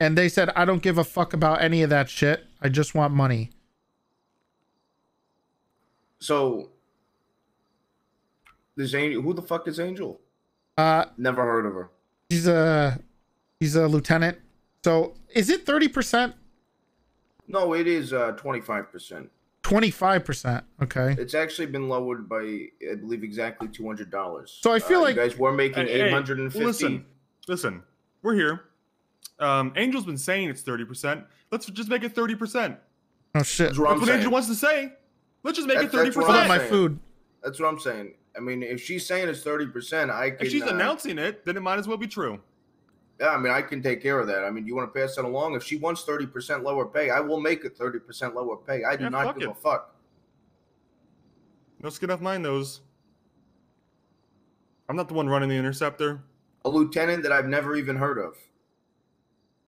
and they said I don't give a fuck about any of that shit. I just want money. So, this Angel, who the fuck is Angel? Uh, Never heard of her. She's a she's a lieutenant. So is it thirty percent? No, it is uh, 25%. Twenty five percent. Okay. It's actually been lowered by, I believe, exactly $200. So I feel Uh, like- you guys were making Hey, hey, listen, listen, we're here. Um, Angel's been saying it's thirty percent. Let's just make it thirty percent. Oh shit. That's what That's what. Angel wants to say. Let's just make it That's- thirty that's what What I'm about percent. my saying. food? That's what I'm saying. I mean, if she's saying it's 30%, I can. If she's uh, announcing it, then it might as well be true. Yeah, I mean, I can take care of that. I mean, you want to pass that along? If she wants 30% lower pay, I will make it 30% lower pay. I do Yeah, not fuck give it. a fuck. No skin off my nose. I'm not the one running the interceptor. A lieutenant that I've never even heard of.